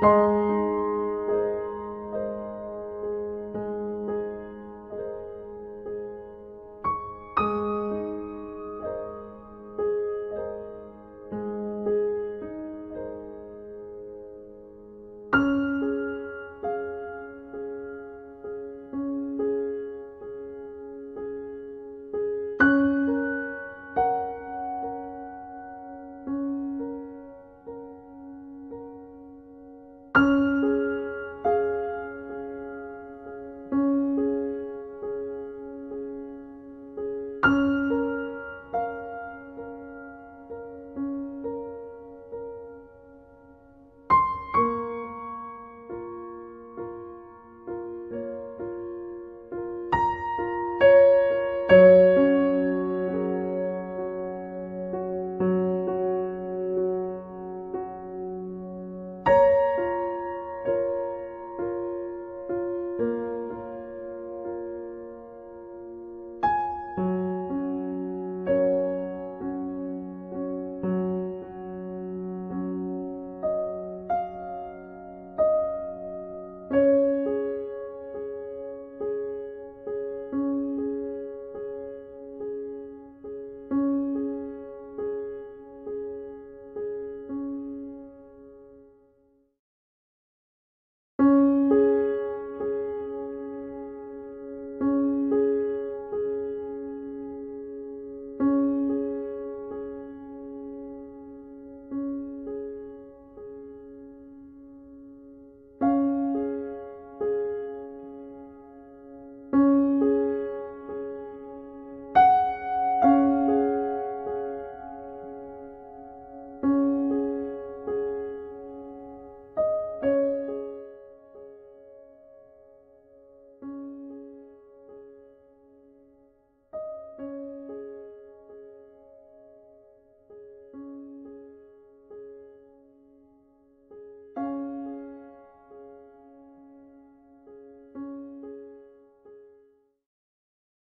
Música